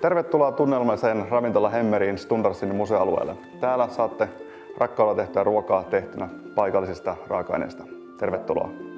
Tervetuloa tunnelmaiseen ravintola Hemmeriin Stundarsin museoalueelle. Täällä saatte rakkaudella tehtyä ruokaa tehtynä paikallisista raaka-aineista. Tervetuloa!